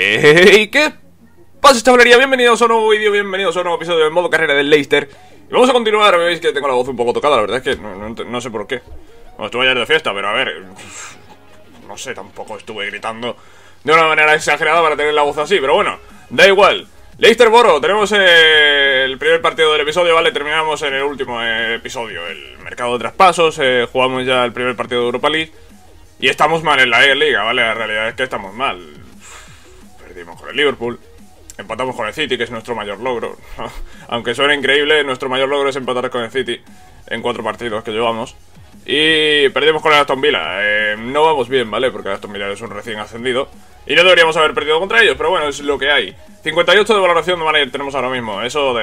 Hey, ¿qué pasa chavalería? Bienvenidos a un nuevo vídeo, bienvenidos a un nuevo episodio del modo carrera del Leicester Y vamos a continuar, veis que tengo la voz un poco tocada, la verdad es que no, no- no sé por qué Bueno, estuve ayer de fiesta, pero a ver, no sé, tampoco estuve gritando de una manera exagerada para tener la voz así, pero bueno, da igual Leicester Boro, tenemos eh, el primer partido del episodio, ¿vale? Terminamos en el último eh, episodio, el mercado de traspasos, eh, jugamos ya el primer partido de Europa League y estamos mal en la liga, ¿vale? La realidad es que estamos mal. Perdimos con el Liverpool. Empatamos con el City, que es nuestro mayor logro. Aunque suene increíble, nuestro mayor logro es empatar con el City en cuatro partidos que llevamos. Y perdimos con el Aston Villa. Eh, no vamos bien, ¿vale? Porque el Aston Villa es un recién ascendido. Y no deberíamos haber perdido contra ellos, pero bueno, es lo que hay. 58 de valoración de manager tenemos ahora mismo. Eso.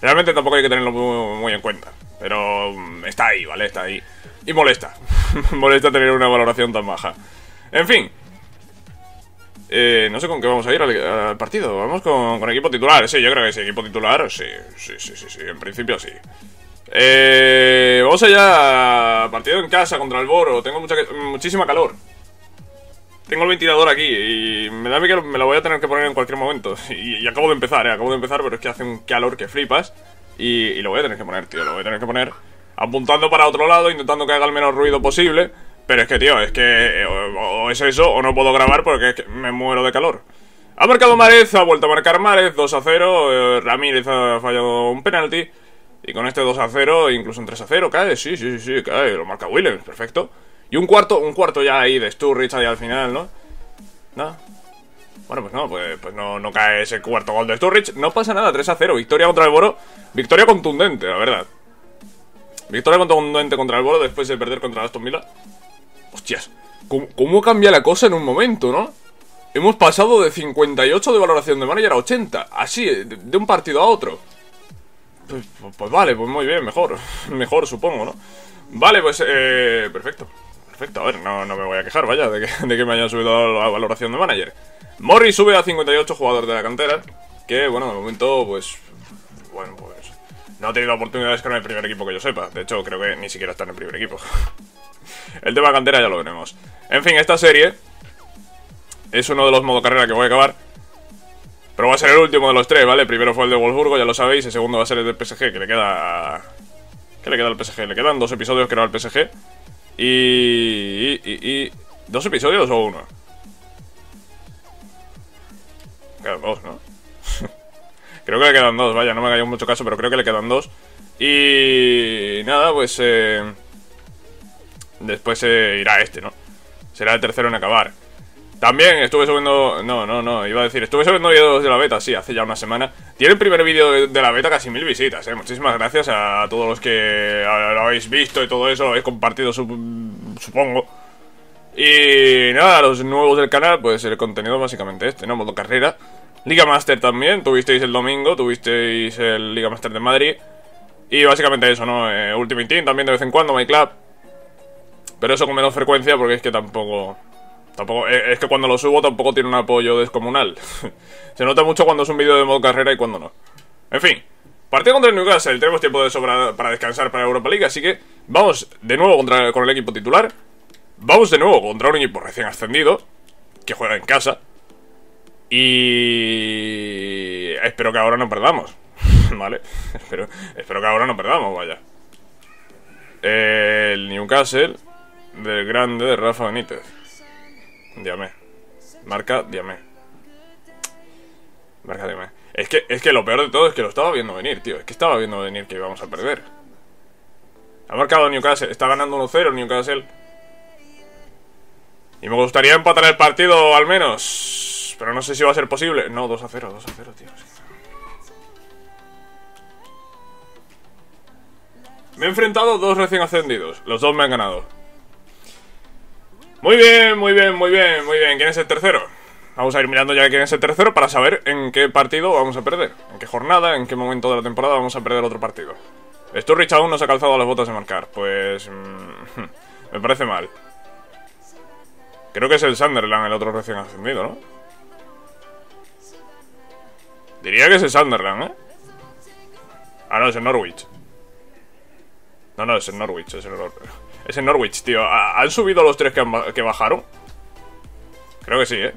Realmente tampoco hay que tenerlo muy, muy en cuenta. Pero mm, está ahí, ¿vale? Está ahí. Y molesta. molesta tener una valoración tan baja. En fin, eh, no sé con qué vamos a ir al, partido. Vamos con, equipo titular. Sí, yo creo que sí, equipo titular. Sí, sí, sí, sí, sí. En principio sí. Eh, vamos allá. Partido en casa contra el Boro. Tengo mucha, muchísima calor. Tengo el ventilador aquí y me da que me lo voy a tener que poner en cualquier momento. Y, y acabo de empezar, eh. Acabo de empezar, pero es que hace un calor que flipas. Y, y lo voy a tener que poner, tío. Lo voy a tener que poner apuntando para otro lado, intentando que haga el menos ruido posible. Pero es que, tío, es que eh, o, es eso o no puedo grabar porque es que me muero de calor. Ha marcado Márez, ha vuelto a marcar Márez, 2 a 0. eh, Ramírez ha fallado un penalti. Y con este 2 a 0, incluso un 3 a 0, cae. Sí, sí, sí, sí, cae. Lo marca Williams, perfecto. Y un cuarto, un cuarto ya ahí de Sturridge ahí al final, ¿no? ¿No? Bueno, pues no, pues, pues no, no cae ese cuarto gol de Sturridge. No pasa nada, 3 a 0. Victoria contra el Boro. Victoria contundente, la verdad. Victoria contundente contra el Boro después de perder contra Aston Villa. Hostias, ¿cómo, cambia la cosa en un momento, no? Hemos pasado de 58 de valoración de manager a 80. Así, de, de un partido a otro. Pues, pues- pues vale, pues muy bien, mejor. Mejor, supongo, ¿no? Vale, pues eh, perfecto. Perfecto, a ver, no, no me voy a quejar, vaya, de que, de que me hayan subido la valoración de manager. Morris sube a 58 jugadores de la cantera. Que, bueno, de momento, pues. No ha tenido oportunidades con el primer equipo que yo sepa. De hecho, creo que ni siquiera está en el primer equipo. el tema cantera ya lo veremos. En fin, esta serie. Es uno de los modo carrera que voy a acabar. Pero va a ser el último de los tres, ¿vale? Primero fue el de Wolfsburgo, ya lo sabéis. El segundo va a ser el del PSG, que le queda. ¿Qué le queda al PSG? Le quedan dos episodios no al PSG. Y, y, ¿Dos episodios o uno? Quedan dos, ¿no? Creo que le quedan dos, vaya, no me hagáis mucho caso, pero creo que le quedan dos. Y nada, pues eh, después eh, irá este, ¿no? Será el tercero en acabar. También estuve subiendo... No, no, no, iba a decir, estuve subiendo vídeos de la beta, sí, hace ya una semana. Tiene el primer vídeo de, la beta casi mil visitas, eh. Muchísimas gracias a todos los que lo habéis visto y todo eso, lo habéis compartido, sup- supongo. Y nada, los nuevos del canal, pues el contenido básicamente este, ¿no? Modo carrera. Liga Master también, tuvisteis el domingo, tuvisteis el Liga Master de Madrid. Y básicamente eso, ¿no? Eh, Ultimate Team también de vez en cuando, My Club. Pero eso con menos frecuencia porque es que tampoco... Tampoco, eh, es que cuando lo subo tampoco tiene un apoyo descomunal. Se nota mucho cuando es un vídeo de modo carrera y cuando no. En fin, partido contra el Newcastle. Tenemos tiempo de sobra para descansar para Europa League, así que vamos de nuevo contra, con el equipo titular. Vamos de nuevo contra un equipo recién ascendido, que juega en casa. Y espero que ahora no perdamos. ¿Vale? espero, espero que ahora no perdamos, vaya. El Newcastle del grande de Rafa Benítez. Diamé. Marca Diamé. Marca Diamé. Es que, es que lo peor de todo es que lo estaba viendo venir, tío. Es que estaba viendo venir que íbamos a perder. Ha marcado Newcastle. Está ganando 1-0 Newcastle. Y me gustaría empatar el partido al menos. Pero no sé si va a ser posible. No, 2 a 0, 2 a 0, tío. Me he enfrentado dos recién ascendidos. Los dos me han ganado. Muy bien, muy bien, muy bien, muy bien. ¿Quién es el tercero? Vamos a ir mirando ya quién es el tercero para saber en qué partido vamos a perder. En qué jornada, en qué momento de la temporada vamos a perder otro partido. Sturridge aún no se ha calzado las botas de marcar. Pues... mm, me parece mal. Creo que es el Sunderland el otro recién ascendido, ¿no? Diría que es el Sunderland, ¿eh? Ah, no, es el Norwich. No, no, es el Norwich, es el, Nor- es el Norwich, tío. ¿Ha- ¿Han subido los tres que, que bajaron? Creo que sí, ¿eh?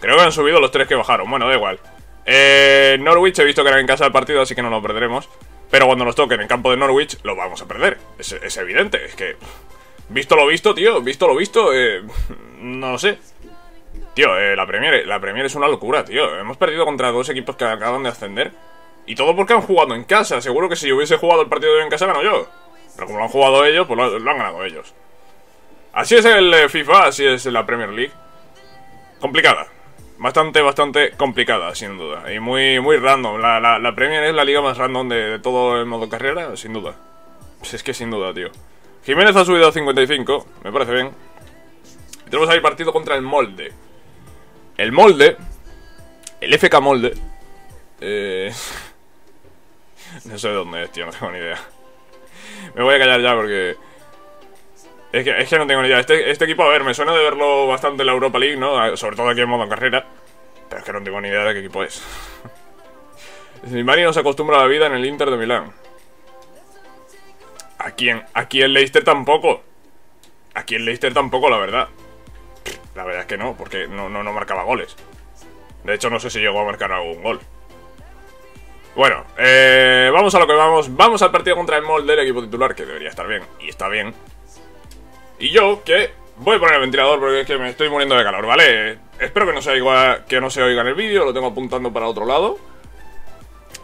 Creo que han subido los tres que bajaron. Bueno, da igual. Eh, Norwich he visto que era en casa del partido, así que no lo perderemos. Pero cuando nos toquen en campo de Norwich, lo vamos a perder. Es, evidente. Es que. Visto lo visto, tío. Visto lo visto. Eh, no sé. Tío, eh, la, Premier, la Premier es una locura, tío. Hemos perdido contra dos equipos que acaban de ascender. Y todo porque han jugado en casa. Seguro que si yo hubiese jugado el partido en casa, gano yo. Pero como lo han jugado ellos, pues lo, han ganado ellos. Así es el eh, FIFA, así es la Premier League. Complicada. Bastante, bastante complicada, sin duda. Y muy, muy random. La, la, Premier es la liga más random de, todo el modo carrera, sin duda. Pues es que sin duda, tío. Jiménez ha subido a 55, me parece bien. Tenemos ahí partido contra el Molde. El Molde, el FK Molde, eh... no sé de dónde es, tío, no tengo ni idea. Me voy a callar ya porque... Es que, es que no tengo ni idea. Este, este, equipo, a ver, me suena de verlo bastante en la Europa League, ¿no? Sobre todo aquí en modo carrera. Pero es que no tengo ni idea de qué equipo es. Slimani no se acostumbra a la vida en el Inter de Milán. Aquí en, aquí en Leicester tampoco. Aquí en Leicester tampoco, la verdad. La verdad es que no, porque no, no, no marcaba goles. De hecho, no sé si llegó a marcar algún gol. Bueno, eh, vamos a lo que vamos. Vamos al partido contra el Molde, del equipo titular, que debería estar bien. Y está bien. Y yo, que voy a poner el ventilador porque es que me estoy muriendo de calor, ¿vale? Espero que no se oiga, que no se oiga en el vídeo, lo tengo apuntando para otro lado.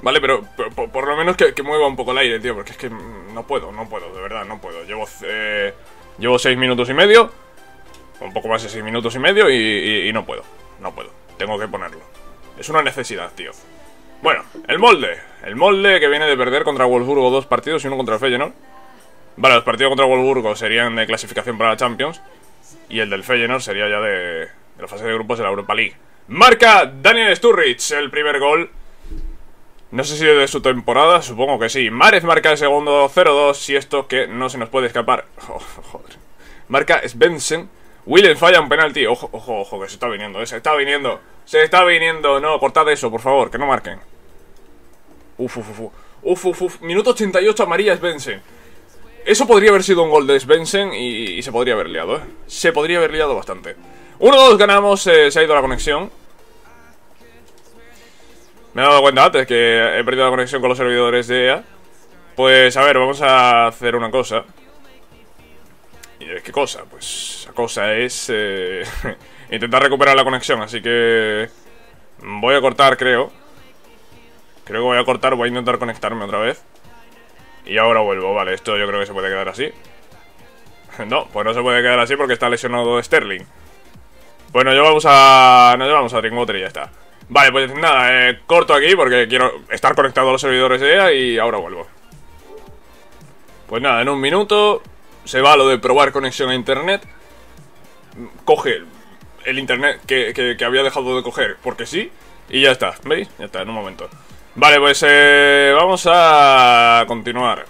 Vale, pero, por, lo menos que, mueva un poco el aire, tío, porque es que no puedo, no puedo, de verdad, no puedo. Llevo, eh, llevo seis minutos y medio, un poco más de seis minutos y medio y no puedo, no puedo. Tengo que ponerlo. Es una necesidad, tío. Bueno, el molde. El molde que viene de perder contra Wolfsburgo dos partidos y uno contra el Feyenoord. Vale, los partidos contra Wolfsburgo serían de clasificación para la Champions. Y el del Feyenoord sería ya de, de la fase de grupos de la Europa League. Marca Daniel Sturridge el primer gol. No sé si de su temporada, supongo que sí. Márez marca el segundo 0-2 y esto que no se nos puede escapar. Oh, joder. Marca Svensson. Willen falla un penalti. Ojo, ojo, ojo, que se está viniendo, eh, se está viniendo. Se está viniendo. No, cortad eso, por favor, que no marquen. Uf, uf, uf. Uf, uf, uf. Minuto 88 amarilla Svensson. Eso podría haber sido un gol de Svensson y, se podría haber liado, ¿eh? Se podría haber liado bastante. 1-2 ganamos, eh, se ha ido la conexión. Me he dado cuenta antes que he perdido la conexión con los servidores de EA. Pues a ver, vamos a hacer una cosa. ¿Y qué cosa? Pues la cosa es eh, intentar recuperar la conexión, así que voy a cortar, creo. Creo que voy a cortar, voy a intentar conectarme otra vez. Y ahora vuelvo, vale, esto yo creo que se puede quedar así. No, pues no se puede quedar así porque está lesionado Sterling. Bueno, llevamos a... No llevamos a Drinkwater y ya está. Vale, pues nada, eh, corto aquí porque quiero estar conectado a los servidores de EA y ahora vuelvo. Pues nada, en un minuto se va lo de probar conexión a internet, coge el internet que, había dejado de coger porque sí, y ya está, ¿veis? Ya está, en un momento. Vale, pues eh, vamos a continuar.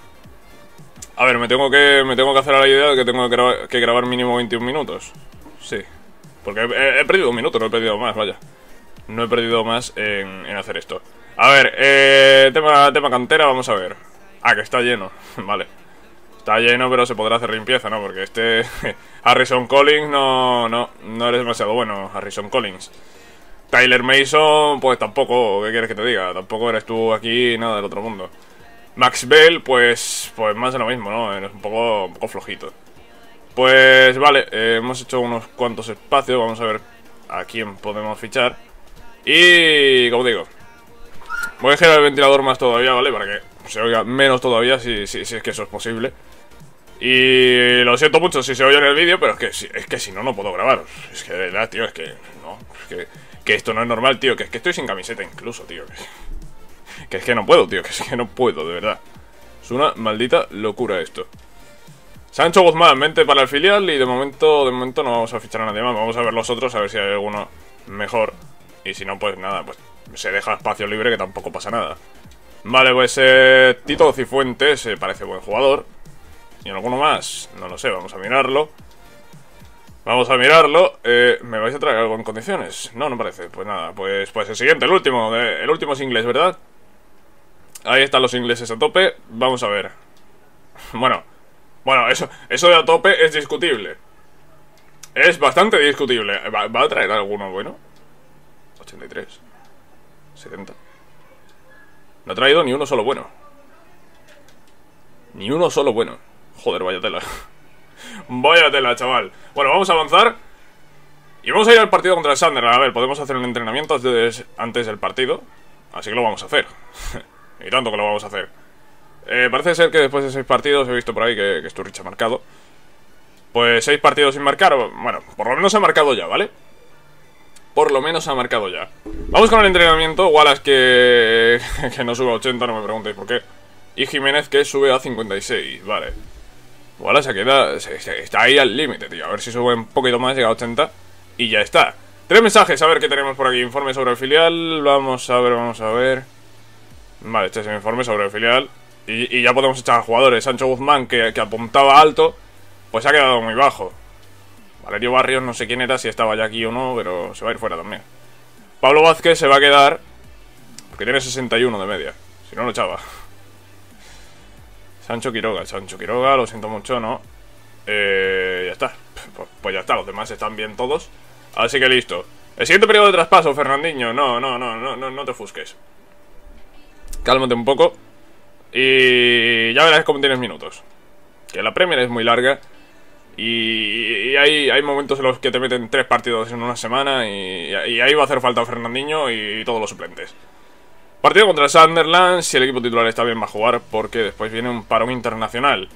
A ver, me tengo que me tengo que hacer a la idea de que tengo que grabar, mínimo 21 minutos. Sí. Porque he, perdido un minuto, no he perdido más, vaya. No he perdido más en, hacer esto. A ver, eh, tema, tema cantera, vamos a ver. Ah, que está lleno. vale. Está lleno, pero se podrá hacer limpieza, ¿no? Porque este Harrison Collins no, no, no eres demasiado bueno, Harrison Collins. Tyler Mason, pues tampoco, ¿qué quieres que te diga? Tampoco eres tú aquí nada del otro mundo. Max Bell, pues, pues más de lo mismo, ¿no? Es un poco, un poco flojito. Pues vale, eh, hemos hecho unos cuantos espacios, vamos a ver a quién podemos fichar. Y, como digo, voy a girar el ventilador más todavía, ¿vale? Para que se oiga menos todavía, si, si, si es que eso es posible. Y lo siento mucho si se oye en el vídeo, pero es que, es que si no, no puedo grabar. Es que de verdad, tío, es que no, es que, esto no es normal, tío, que es que estoy sin camiseta incluso, tío. Que, es que no puedo, tío, que es que no puedo, de verdad. Es una maldita locura esto. Sancho Guzmán, mente para el filial y de momento, de momento no vamos a fichar a nadie más. Vamos a ver los otros, a ver si hay alguno mejor. Y si no, pues nada, pues se deja espacio libre que tampoco pasa nada. Vale, pues eh, Tito Cifuentes eh, parece buen jugador. ¿Y alguno más? No lo sé, vamos a mirarlo. Vamos a mirarlo. Eh, ¿Me vais a traer algo en condiciones? No, no parece. Pues nada, pues, pues el siguiente, el último. el último es inglés, ¿verdad? Ahí están los ingleses a tope. Vamos a ver. Bueno, bueno, eso, eso de a tope es discutible. Es bastante discutible. ¿Va, a traer alguno bueno? 83. 70. No ha traído ni uno solo bueno. Ni uno solo bueno. Joder, vaya tela. vaya tela, chaval. Bueno, vamos a avanzar. Y vamos a ir al partido contra el Sunderland. A ver, podemos hacer un entrenamiento antes, antes del partido. Así que lo vamos a hacer. y tanto que lo vamos a hacer. Eh, parece ser que después de seis partidos he visto por ahí que, que Sturridge ha marcado. Pues seis partidos sin marcar. Bueno, por lo menos ha marcado ya, ¿vale? Por lo menos ha marcado ya. Vamos con el entrenamiento. Wallace que, que no sube a 80, no me preguntéis por qué. Y Jiménez que sube a 56, vale. Wallace se queda, está ahí al límite, tío. A ver si sube un poquito más, llega a 80 y ya está. Tres mensajes, a ver qué tenemos por aquí. Informe sobre el filial. Vamos a ver, vamos a ver. Vale, este es el informe sobre el filial. Y, ya podemos echar a jugadores. Sancho Guzmán, que, que apuntaba alto, pues ha quedado muy bajo. Valerio Barrios no sé quién era, si estaba ya aquí o no, pero se va a ir fuera también. Pablo Vázquez se va a quedar porque tiene 61 de media. Si no lo echaba. Sancho Quiroga, Sancho Quiroga, lo siento mucho, ¿no? Eh, ya está. Pues, ya está, los demás están bien todos. Así que listo. El siguiente periodo de traspaso, Fernandinho. No, no, no, no, no, no te ofusques. Cálmate un poco. Y ya verás cómo tienes minutos. Que la Premier es muy larga. Y, hay, hay, momentos en los que te meten tres partidos en una semana y, ahí va a hacer falta Fernandinho y, todos los suplentes. Partido contra el Sunderland, si el equipo titular está bien va a jugar porque después viene un parón internacional.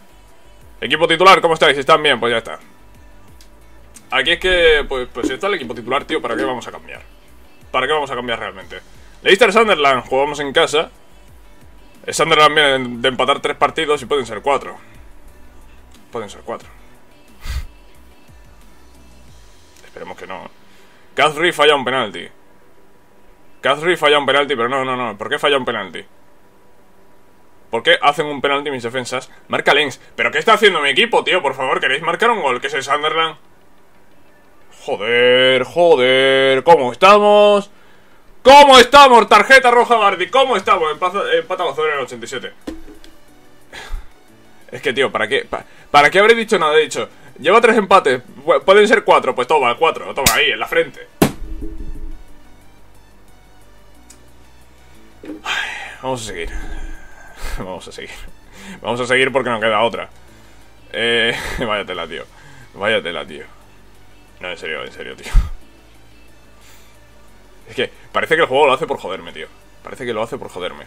Equipo titular, ¿cómo estáis? Están bien, pues ya está. Aquí es que, pues, pues si está el equipo titular, tío, ¿para qué vamos a cambiar? ¿Para qué vamos a cambiar realmente? Leicester Sunderland, jugamos en casa. El Sunderland viene de empatar tres partidos y pueden ser cuatro. Pueden ser cuatro. Esperemos que no. Catherine falla un penalti. Catherine falla un penalti, pero no, no, no. ¿Por qué falla un penalti? ¿Por qué hacen un penalti mis defensas? Marca Lens. ¿Pero qué está haciendo mi equipo, tío? Por favor, ¿queréis marcar un gol? Que es el Sunderland? Joder, joder. ¿Cómo estamos? ¿Cómo estamos? Tarjeta roja Bardi. ¿Cómo estamos? Empatamos en el 87. Es que, tío, ¿para qué? ¿Para, qué habré dicho nada? He dicho, lleva tres empates, pueden ser cuatro, pues toma, cuatro, toma ahí, en la frente. Vamos a seguir. vamos a seguir. Vamos a seguir porque no queda otra. Eh, váyatela, tío. Váyatela, tío. No, en serio, en serio, tío. Es que parece que el juego lo hace por joderme, tío. Parece que lo hace por joderme.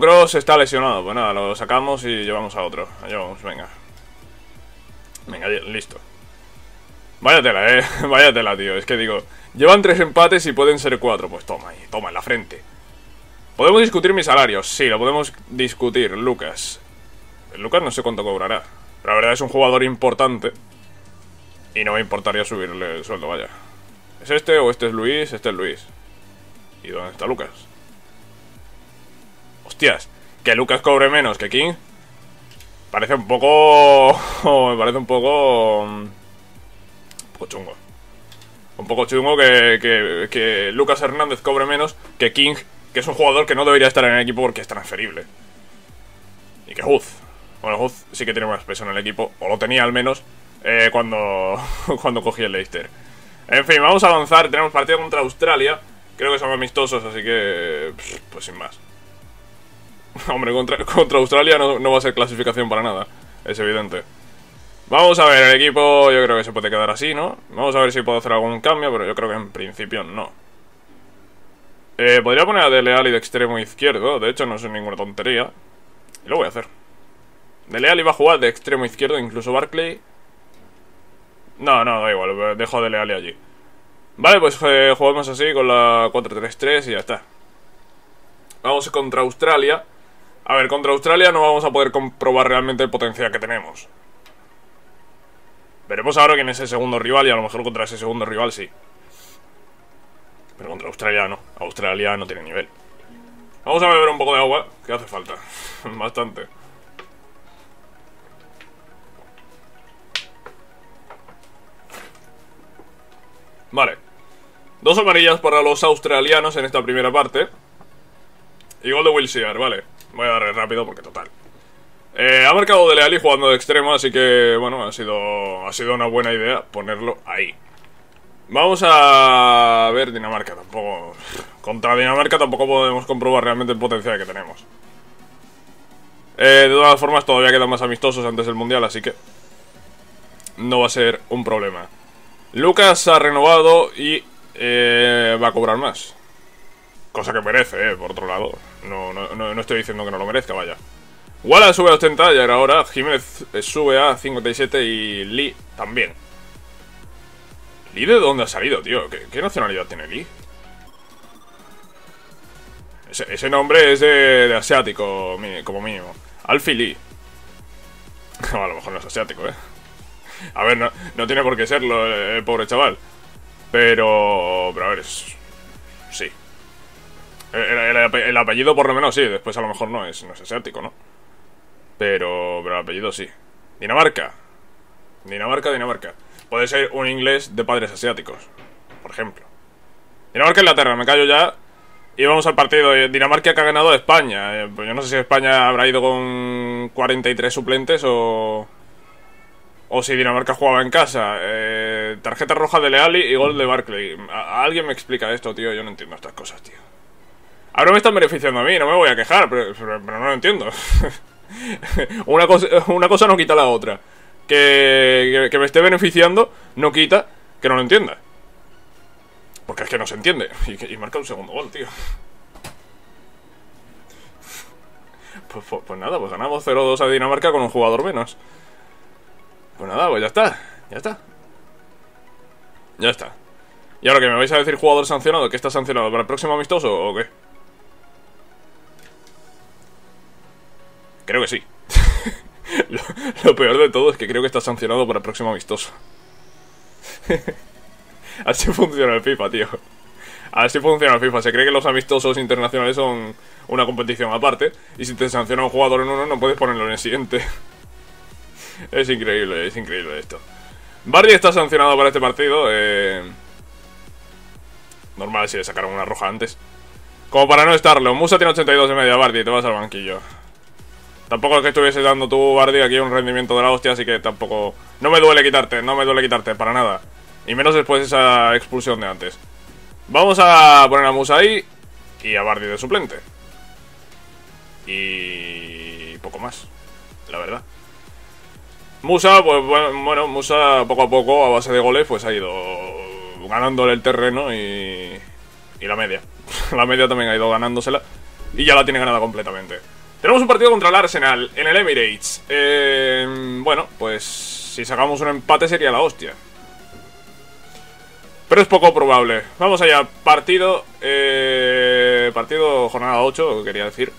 Cross está lesionado. Pues nada, lo sacamos y llevamos a otro. Allá vamos, venga. Venga, listo. Váyatela, eh. Váyatela, tío. Es que digo, llevan tres empates y pueden ser cuatro. Pues toma ahí, toma en la frente. ¿Podemos discutir mis salarios? Sí, lo podemos discutir, Lucas. Lucas no sé cuánto cobrará. Pero la verdad es un jugador importante. Y no me importaría subirle el sueldo, vaya. ¿Es este o este es Luis? Este es Luis. ¿Y dónde está Lucas? Hostias, que Lucas cobre menos que King. Parece un poco... me parece un poco... Un poco chungo. Un poco chungo que, que, Lucas Hernández cobre menos que King, que es un jugador que no debería estar en el equipo porque es transferible. Y que Huz. Bueno, Huz sí que tiene más peso en el equipo, o lo tenía al menos, eh, cuando, cuando cogí el Leicester. En fin, vamos a avanzar. Tenemos partido contra Australia. Creo que son amistosos, así que... Pues sin más. Hombre, contra, Australia no, va a ser clasificación para nada. Es evidente. Vamos a ver, el equipo yo creo que se puede quedar así, ¿no? Vamos a ver si puedo hacer algún cambio, pero yo creo que en principio no. Eh, podría poner a Dele Alli de extremo izquierdo, de hecho no es ninguna tontería. Y lo voy a hacer. Dele Alli va a jugar de extremo izquierdo, incluso Barclay. No, no, da igual, dejo a Dele allí. Vale, pues eh, jugamos así con la 4-3-3 y ya está. Vamos contra Australia. A ver, contra Australia no vamos a poder comprobar realmente el potencial que tenemos. Veremos ahora quién es el segundo rival y a lo mejor contra ese segundo rival sí. Pero contra Australia no. Australia no tiene nivel. Vamos a beber un poco de agua, que hace falta. Bastante. Vale. Dos amarillas para los australianos en esta primera parte. Y gol de Wilshere, vale. Voy a darle rápido porque total. Eh, ha marcado de Leali jugando de extremo, así que, bueno, ha sido, ha sido una buena idea ponerlo ahí. Vamos a ver Dinamarca. Tampoco. Contra Dinamarca tampoco podemos comprobar realmente el potencial que tenemos. Eh, de todas formas, todavía quedan más amistosos antes del mundial, así que. No va a ser un problema. Lucas ha renovado y eh, va a cobrar más. Cosa que merece, eh, por otro lado. No, no, no, estoy diciendo que no lo merezca, vaya. Wallace sube a 80, ya era hora. Jiménez sube a 57 y Lee también. ¿Lee de dónde ha salido, tío? ¿Qué, nacionalidad tiene Lee? Ese, nombre es de, asiático, como mínimo. Alfie Lee. a lo mejor no es asiático, ¿eh? A ver, no, tiene por qué serlo, el, pobre chaval. Pero... Pero a ver. Sí. El, apellido por lo menos sí, después a lo mejor no es, no es asiático, ¿no? Pero, pero el apellido sí. Dinamarca. Dinamarca, Dinamarca. Puede ser un inglés de padres asiáticos, por ejemplo. Dinamarca, Inglaterra, me callo ya. Y vamos al partido. Dinamarca que ha ganado a España. Eh, pues yo no sé si España habrá ido con 43 suplentes o. O si Dinamarca jugaba en casa. Eh, tarjeta roja de Leali y gol de Barclay. alguien me explica esto, tío. Yo no entiendo estas cosas, tío. Ahora me están beneficiando a mí, no me voy a quejar, pero, no lo entiendo. una, cosa, una cosa no quita la otra. Que, que, me esté beneficiando no quita que no lo entienda. Porque es que no se entiende. Y, marca un segundo gol, tío. Pues, pues, pues, nada, pues ganamos 0-2 a Dinamarca con un jugador menos. Pues nada, pues ya está. Ya está. Ya está. ¿Y ahora que me vais a decir jugador sancionado? ¿Que está sancionado para el próximo amistoso o qué? Creo que sí. lo, peor de todo es que creo que está sancionado para el próximo amistoso. Así funciona el FIFA, tío. Así funciona el FIFA. Se cree que los amistosos internacionales son una competición aparte. Y si te sanciona un jugador en uno, no puedes ponerlo en el siguiente. es increíble, es increíble esto. Bardi está sancionado para este partido. Eh... Normal si le sacaron una roja antes. Como para no estarlo. Musa tiene 82 de media, Bardi. Te vas al banquillo. Tampoco es que estuviese dando tú, Bardi, aquí un rendimiento de la hostia, así que tampoco... No me duele quitarte, no me duele quitarte, para nada. Y menos después de esa expulsión de antes. Vamos a poner a Musa ahí y a Bardi de suplente. Y... poco más, la verdad. Musa, pues bueno, Musa poco a poco, a base de goles, pues ha ido ganándole el terreno y... y la media. la media también ha ido ganándosela y ya la tiene ganada completamente. Tenemos un partido contra el Arsenal en el Emirates. Eh, bueno, pues si sacamos un empate sería la hostia. Pero es poco probable. Vamos allá. Partido. Eh, partido jornada 8, quería decir.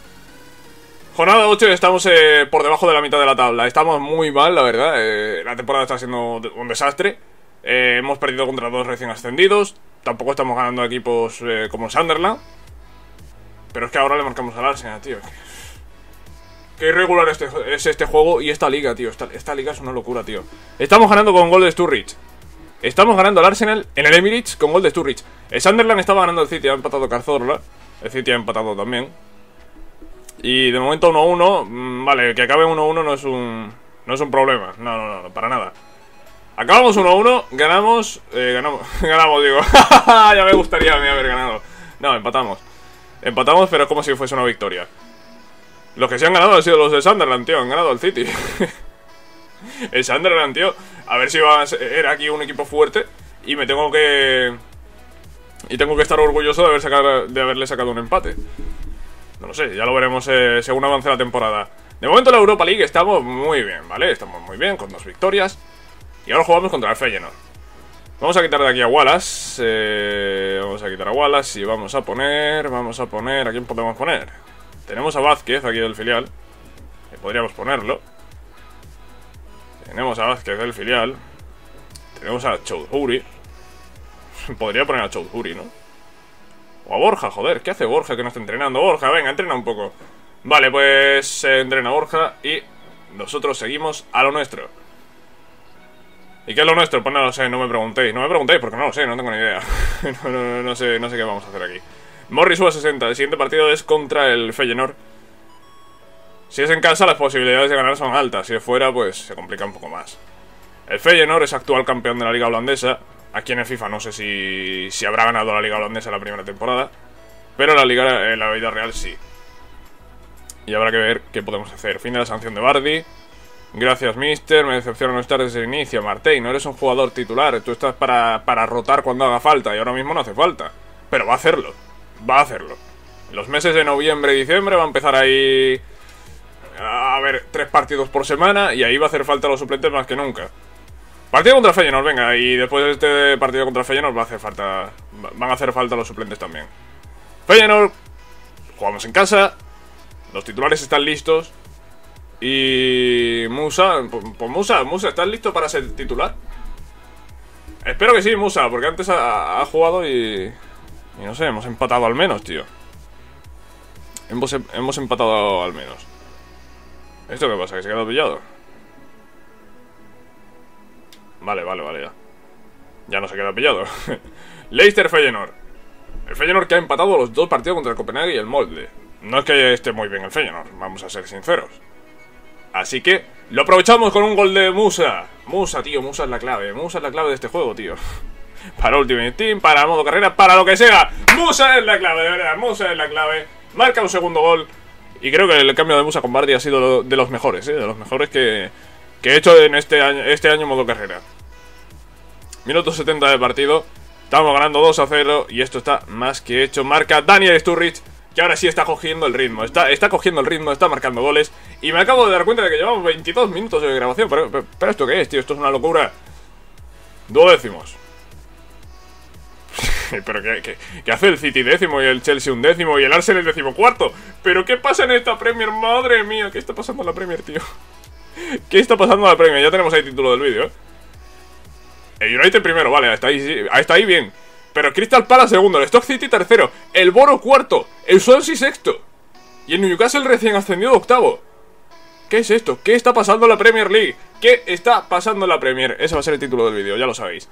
Jornada 8 estamos eh, por debajo de la mitad de la tabla. Estamos muy mal, la verdad. Eh, la temporada está siendo un desastre. hemos perdido contra dos recién ascendidos. Tampoco estamos ganando equipos como Sunderland. Pero es que ahora le marcamos al Arsenal, tío. Qué irregular este, es este juego y esta liga, tío. Esta, liga es una locura, tío. Estamos ganando con gol de Sturridge. Estamos ganando al Arsenal en el Emirates con gol de Sturridge. Sunderland estaba ganando el City, ha empatado Cazorla. El City ha empatado también. Y de momento 1-1. Mm, vale, que acabe 1-1 no es un. No es un problema. No, no, no, para nada. Acabamos 1-1, ganamos. Eh, ganamos, ganamos, digo. ya me gustaría a mí haber ganado. No, empatamos. Empatamos, pero como si fuese una victoria. Los que se han ganado han sido los de Sunderland, tío. Han ganado el City. el Sunderland, tío. A ver si va a ser aquí un equipo fuerte. Y me tengo que... Y tengo que estar orgulloso de haberle sacado un empate. No lo sé, ya lo veremos eh, según avance la temporada. De momento en la Europa League estamos muy bien, ¿vale? Estamos muy bien, con dos victorias. Y ahora jugamos contra el Feyenoord. Vamos a quitar de aquí a Wallace. Eh, vamos a quitar a Wallace y vamos a poner... Vamos a poner... ¿A quién podemos poner? Tenemos a Vázquez aquí del filial. Que podríamos ponerlo. Tenemos a Vázquez del filial. Tenemos a Choudhury. Podría poner a Choudhury, ¿no? O a Borja, joder. ¿Qué hace Borja que no está entrenando? Borja, venga, entrena un poco. Vale, pues se entrena Borja y nosotros seguimos a lo nuestro. ¿Y qué es lo nuestro? Pues no lo sé, no me preguntéis. No me preguntéis porque no lo sé, no tengo ni idea. no, sé, no sé qué vamos a hacer aquí. Morris a 60. El siguiente partido es contra el Feyenoord. Si es en casa, las posibilidades de ganar son altas. Si es fuera, pues se complica un poco más. El Feyenoord es actual campeón de la liga holandesa. Aquí en el FIFA no sé si, si habrá ganado la Liga Holandesa la primera temporada. Pero la Liga en la vida real sí. Y habrá que ver qué podemos hacer. Fin de la sanción de Bardi. Gracias, mister. Me decepciona no estar desde el inicio. Martey, no eres un jugador titular. Tú estás para, para rotar cuando haga falta. Y ahora mismo no hace falta. Pero va a hacerlo. Va a hacerlo. Los meses de noviembre y diciembre va a empezar ahí... A ver, tres partidos por semana. Y ahí va a hacer falta los suplentes más que nunca. Partido contra Feyenoord, venga. Y después de este partido contra Feyenoord va a hacer falta... Van a hacer falta los suplentes también. Feyenoord. Jugamos en casa. Los titulares están listos. Y Musa, pues Musa, Musa, ¿estás listo para ser titular? Espero que sí, Musa, porque antes ha, jugado y... Y no sé, hemos empatado al menos, tío. Hemos, hemos empatado al menos. ¿Esto qué pasa? ¿Que se ha quedado pillado? Vale, vale, vale, ya. Ya no se queda pillado. Leicester Feyenoord. El Feyenoord que ha empatado los dos partidos contra el Copenhague y el Molde. No es que esté muy bien el Feyenoord, vamos a ser sinceros. Así que lo aprovechamos con un gol de Musa. Musa, tío, Musa es la clave. Musa es la clave de este juego, tío. Para Ultimate Team, para modo carrera, para lo que sea. Musa es la clave, de verdad. Musa es la clave. Marca un segundo gol. Y creo que el cambio de Musa con Bardi ha sido de los mejores, ¿eh? De los mejores que, que he hecho en este año, este año modo carrera. Minuto 70 de partido. Estamos ganando 2 a 0 y esto está más que hecho. Marca Daniel Sturridge que ahora sí está cogiendo el ritmo. Está, está cogiendo el ritmo, está marcando goles. Y me acabo de dar cuenta de que llevamos 22 minutos de grabación. Pero, ¿esto qué es, tío? Esto es una locura. Duodécimos. pero ¿qué, qué, hace el City décimo y el Chelsea un décimo y el Arsenal décimo cuarto? ¿Pero qué pasa en esta Premier? Madre mía, ¿qué está pasando en la Premier, tío? ¿Qué está pasando en la Premier? Ya tenemos ahí el título del vídeo, ¿eh? El United primero, vale, hasta ahí, hasta ahí bien. Pero Crystal Palace segundo, el Stock City tercero, el Boro cuarto, el Swansea sexto. Y el Newcastle recién ascendido octavo. ¿Qué es esto? ¿Qué está pasando en la Premier League? ¿Qué está pasando en la Premier? Ese va a ser el título del vídeo, ya lo sabéis.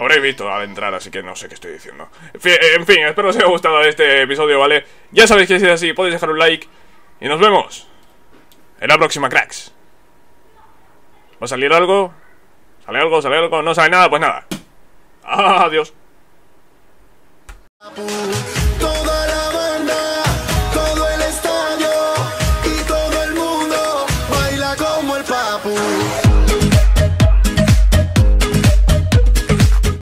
Habréis visto al entrar, así que no sé qué estoy diciendo. En fin, espero os haya gustado este episodio, ¿vale? Ya sabéis que si es así, podéis dejar un like. Y nos vemos en la próxima, cracks. ¿Va a salir algo? ¿Sale algo? ¿Sale algo? ¿No sale nada? Pues nada. Adiós.